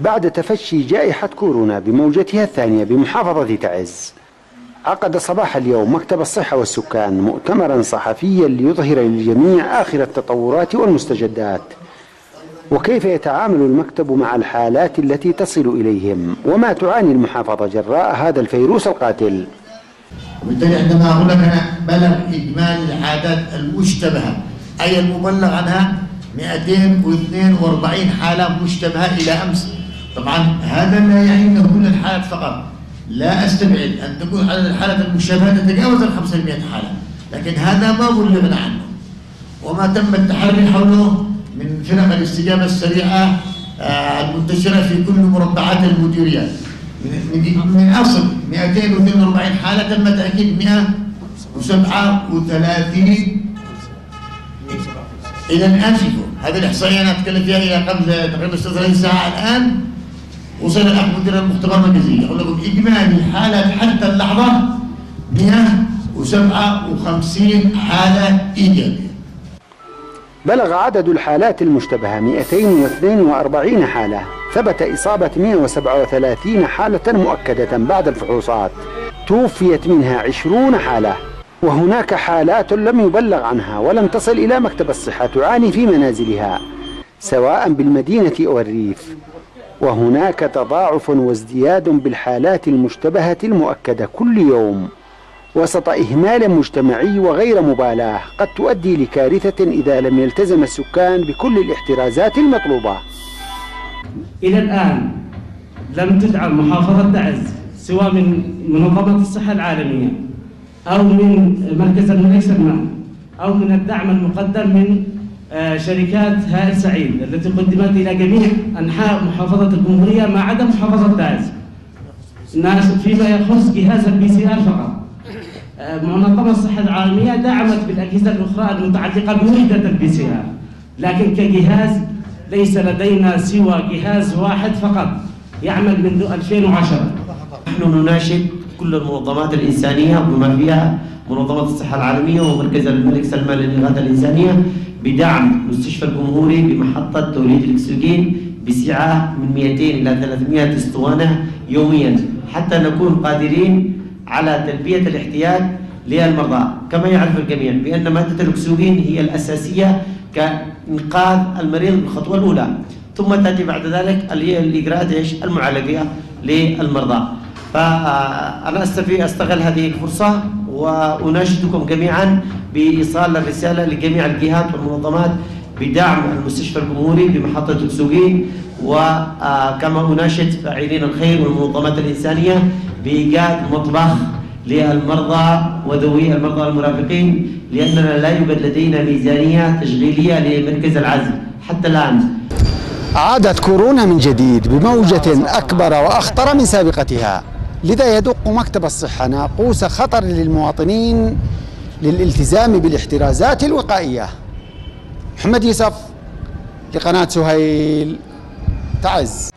بعد تفشي جائحة كورونا بموجتها الثانية بمحافظة تعز. عقد صباح اليوم مكتب الصحة والسكان مؤتمرا صحفيا ليظهر للجميع آخر التطورات والمستجدات. وكيف يتعامل المكتب مع الحالات التي تصل إليهم؟ وما تعاني المحافظة جراء هذا الفيروس القاتل؟ وبالتالي عندما أقول لك أنا بلغ إجمالي العادات المشتبهة أي المبلغ عنها 242 حالة مشتبهة إلى أمس طبعا هذا لا يعني أن كل الحالات فقط. لا أستبعد أن تكون عدد الحالات المشتبهة تتجاوز ال 500 حالة. لكن هذا ما بلغنا عنه. وما تم التحري حوله من فرق الاستجابة السريعة آه، المنتشرة في كل مربعات المديريات من أصل 242 حالة تم تأكيد 137 اذا شوفوا هذه الإحصائية أنا أتكلم فيها إلى قبل تقريبا 36 ساعه الآن. وصل الأخ مدير المختبر المركزي. يقول لكم اجمالي الحالات حتى اللحظة 157 حالة إيجابية. بلغ عدد الحالات المشتبهة 242 حالة. ثبت إصابة 137 حالة مؤكدة بعد الفحوصات. توفيت منها 20 حالة. وهناك حالات لم يبلغ عنها ولم تصل إلى مكتب الصحة تعاني في منازلها سواء بالمدينة أو الريف. وهناك تضاعف وازدياد بالحالات المشتبهة المؤكدة كل يوم وسط إهمال مجتمعي وغير مبالاة قد تؤدي لكارثة إذا لم يلتزم السكان بكل الاحترازات المطلوبة. إلى الآن لم تدعم محافظة تعز سواء من منظمة الصحة العالمية أو من مركز الملك أو من الدعم المقدم من شركات هائل سعيد التي قدمت إلى جميع أنحاء محافظة الجمهورية ما عدا محافظة تعز فيما يخص جهاز ال PCR فقط. آه، منظمة الصحة العالمية دعمت بالأجهزة الأخرى المتعلقة بوحدة ال PCR. لكن كجهاز ليس لدينا سوى جهاز واحد فقط يعمل منذ 2010 نحن نناشد كل المنظمات الإنسانية بما فيها؟ منظمة الصحة العالمية ومركز الملك سلمان للإغاثة الإنسانية. بدعم مستشفى الجمهوري بمحطة توليد الأكسجين بسعة من 200 إلى 300 أسطوانة يوميا حتى نكون قادرين على تلبية الاحتياج للمرضى. كما يعرف الجميع بأن مادة الأكسجين هي الأساسية كإنقاذ المريض بالخطوة الأولى ثم تأتي بعد ذلك الإجراءات إيش المعالجة للمرضى. فأنا أستغل هذه الفرصة وأناشدكم جميعا بإيصال الرسالة لجميع الجهات والمنظمات بدعم المستشفى الجمهوري بمحطة أكسجين وكما أناشد فاعلين الخير والمنظمات الإنسانية بإيجاد مطبخ للمرضى وذوي المرضى المرافقين لأننا لا يوجد لدينا ميزانية تشغيلية لمركز العزل حتى الآن. عادت كورونا من جديد بموجة أكبر وأخطر من سابقتها. لذا يدق مكتب الصحة. ناقوس خطر للمواطنين للالتزام بالاحترازات الوقائية. محمد يوسف لقناة سهيل تعز.